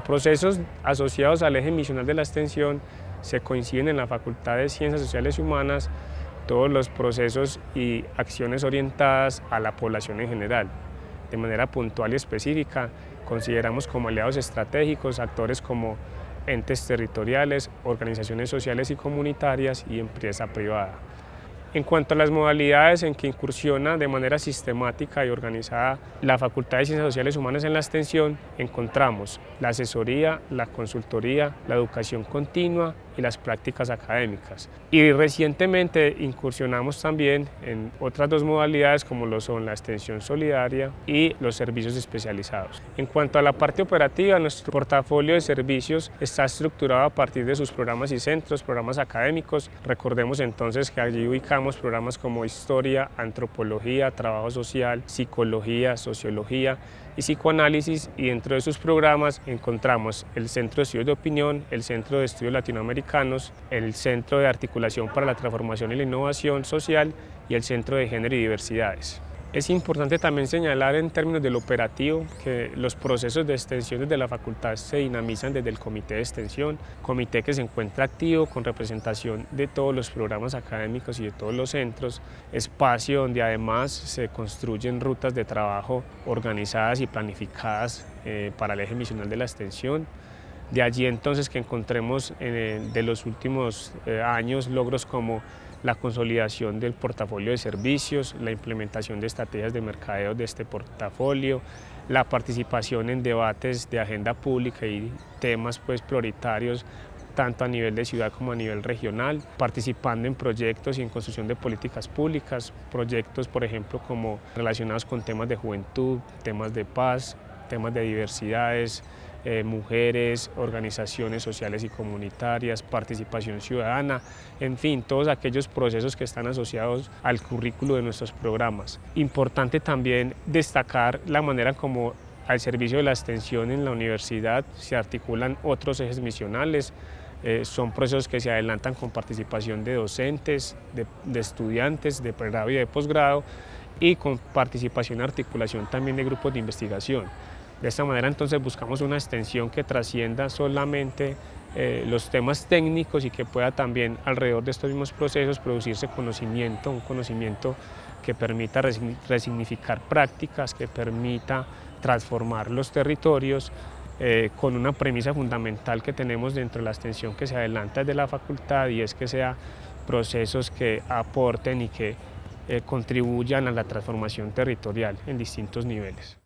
procesos asociados al eje misional de la extensión se coinciden en la Facultad de Ciencias Sociales y Humanas todos los procesos y acciones orientadas a la población en general. De manera puntual y específica, consideramos como aliados estratégicos actores como entes territoriales, organizaciones sociales y comunitarias y empresa privada. En cuanto a las modalidades en que incursiona de manera sistemática y organizada la Facultad de Ciencias Sociales Humanas en la extensión, encontramos la asesoría, la consultoría, la educación continua y las prácticas académicas. Y recientemente incursionamos también en otras dos modalidades como lo son la extensión solidaria y los servicios especializados. En cuanto a la parte operativa, nuestro portafolio de servicios está estructurado a partir de sus programas y centros, programas académicos. Recordemos entonces que allí ubicamos programas como historia, antropología, trabajo social, psicología, sociología y psicoanálisis y dentro de sus programas encontramos el Centro de Estudios de Opinión, el Centro de Estudios Latinoamericanos, el Centro de Articulación para la Transformación y la Innovación Social y el Centro de Género y Diversidades. Es importante también señalar en términos del operativo que los procesos de extensión desde la facultad se dinamizan desde el comité de extensión, comité que se encuentra activo con representación de todos los programas académicos y de todos los centros, espacio donde además se construyen rutas de trabajo organizadas y planificadas eh, para el eje misional de la extensión. De allí entonces que encontremos eh, de los últimos eh, años logros como la consolidación del portafolio de servicios, la implementación de estrategias de mercadeo de este portafolio, la participación en debates de agenda pública y temas pues, prioritarios tanto a nivel de ciudad como a nivel regional, participando en proyectos y en construcción de políticas públicas, proyectos por ejemplo como relacionados con temas de juventud, temas de paz, temas de diversidades, eh, mujeres, organizaciones sociales y comunitarias, participación ciudadana, en fin, todos aquellos procesos que están asociados al currículo de nuestros programas. Importante también destacar la manera como al servicio de la extensión en la universidad se articulan otros ejes misionales, eh, son procesos que se adelantan con participación de docentes, de, de estudiantes de pregrado y de posgrado y con participación y articulación también de grupos de investigación. De esta manera entonces buscamos una extensión que trascienda solamente eh, los temas técnicos y que pueda también alrededor de estos mismos procesos producirse conocimiento, un conocimiento que permita resignificar prácticas, que permita transformar los territorios eh, con una premisa fundamental que tenemos dentro de la extensión que se adelanta desde la facultad y es que sea procesos que aporten y que eh, contribuyan a la transformación territorial en distintos niveles.